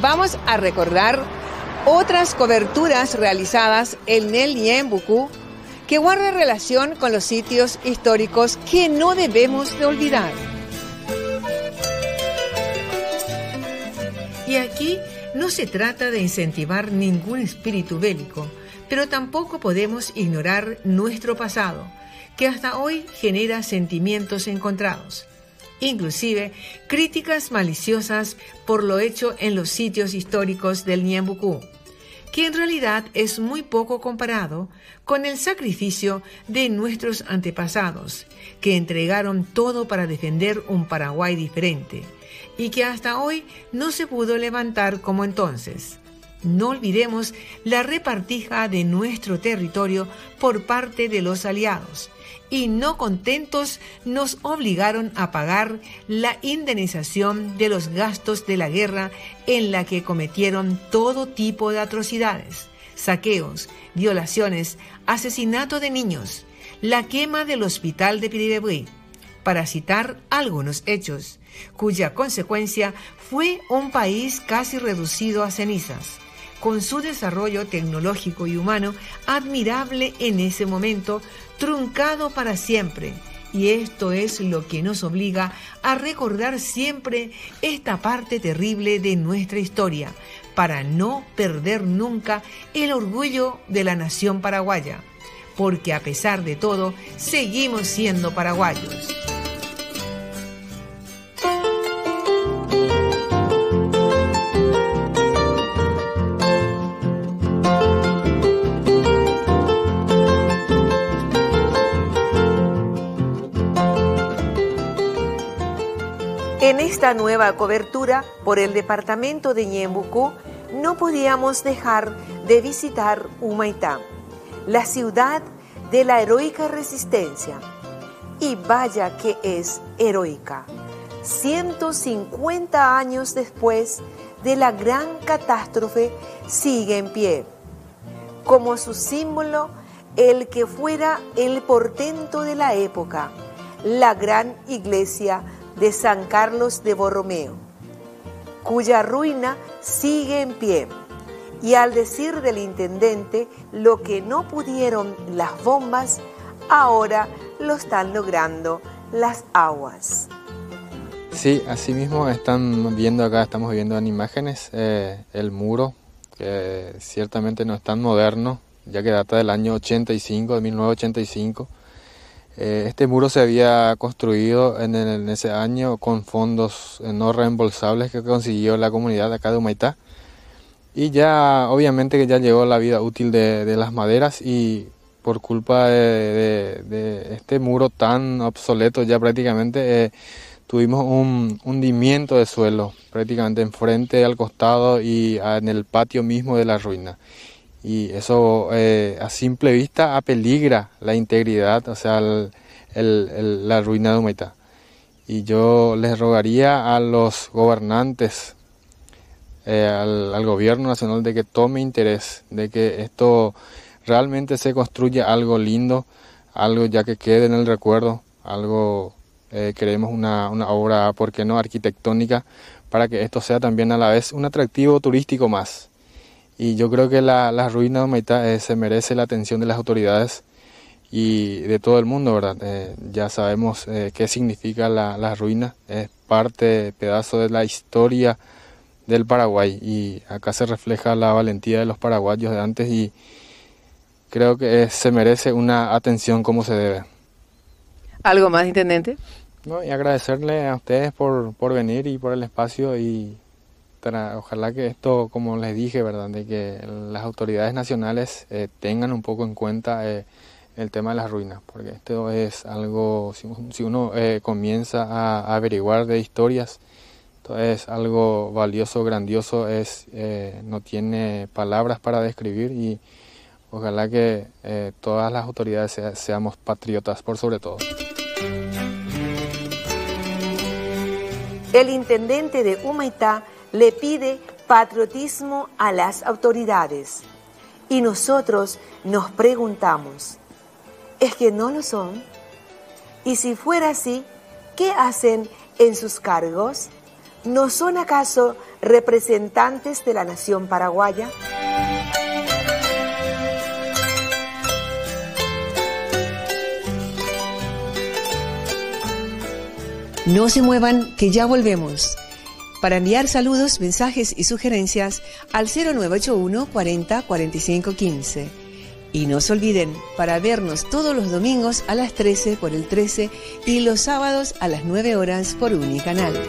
vamos a recordar otras coberturas realizadas en el Niembuku que guardan relación con los sitios históricos que no debemos de olvidar. Y aquí no se trata de incentivar ningún espíritu bélico, pero tampoco podemos ignorar nuestro pasado, que hasta hoy genera sentimientos encontrados, inclusive críticas maliciosas por lo hecho en los sitios históricos del Niambucú, que en realidad es muy poco comparado con el sacrificio de nuestros antepasados, que entregaron todo para defender un Paraguay diferente y que hasta hoy no se pudo levantar como entonces. No olvidemos la repartija de nuestro territorio por parte de los aliados. Y no contentos nos obligaron a pagar la indemnización de los gastos de la guerra en la que cometieron todo tipo de atrocidades, saqueos, violaciones, asesinato de niños, la quema del hospital de Piribebuy, para citar algunos hechos cuya consecuencia fue un país casi reducido a cenizas, con su desarrollo tecnológico y humano admirable en ese momento, truncado para siempre. Y esto es lo que nos obliga a recordar siempre esta parte terrible de nuestra historia, para no perder nunca el orgullo de la nación paraguaya, porque a pesar de todo, seguimos siendo paraguayos. En esta nueva cobertura por el departamento de Ñembucú no podíamos dejar de visitar Humaitá, la ciudad de la heroica resistencia. Y vaya que es heroica. 150 años después de la gran catástrofe sigue en pie. Como su símbolo, el que fuera el portento de la época, la gran iglesia de San Carlos de Borromeo, cuya ruina sigue en pie. Y al decir del intendente, lo que no pudieron las bombas, ahora lo están logrando las aguas. Sí, así mismo están viendo acá, estamos viendo en imágenes eh, el muro, que ciertamente no es tan moderno, ya que data del año 85, de 1985 eh, este muro se había construido en, ese año con fondos no reembolsables que consiguió la comunidad de acá de Humaitá. Y ya, obviamente que ya llegó la vida útil de, las maderas y por culpa de, este muro tan obsoleto ya prácticamente eh, tuvimos un hundimiento de suelo prácticamente enfrente, al costado y en el patio mismo de la ruina y eso eh, a simple vista apeligra la integridad, o sea, la ruina de Humaitá. Y yo les rogaría a los gobernantes, eh, al, gobierno nacional, de que tome interés, de que esto realmente se construya algo lindo, algo ya que quede en el recuerdo, algo, eh, queremos una, una obra, ¿por qué no?, arquitectónica, para que esto sea también a la vez un atractivo turístico más. Y yo creo que la, la ruina eh, se merece la atención de las autoridades y de todo el mundo, ¿verdad? Eh, ya sabemos eh, qué significa la, la, ruina, es parte, pedazo de la historia del Paraguay y acá se refleja la valentía de los paraguayos de antes y creo que se merece una atención como se debe. ¿Algo más, intendente? No, y agradecerle a ustedes por, por venir y por el espacio y ojalá que esto, como les dije, ¿verdad? De que las autoridades nacionales eh, tengan un poco en cuenta eh, el tema de las ruinas, porque esto es algo, si, uno eh, comienza a, averiguar de historias, esto es algo valioso, grandioso, es, no tiene palabras para describir y ojalá que todas las autoridades seamos patriotas por sobre todo. El intendente de Humaitá le pide patriotismo a las autoridades. Y nosotros nos preguntamos, ¿es que no lo son? Y si fuera así, ¿qué hacen en sus cargos? ¿no son acaso representantes de la nación paraguaya? No se muevan, que ya volvemos. Para enviar saludos, mensajes y sugerencias al 0981 40 45 15. Y no se olviden, para vernos todos los domingos a las 13 por el 13 y los sábados a las 9 horas por Unicanal.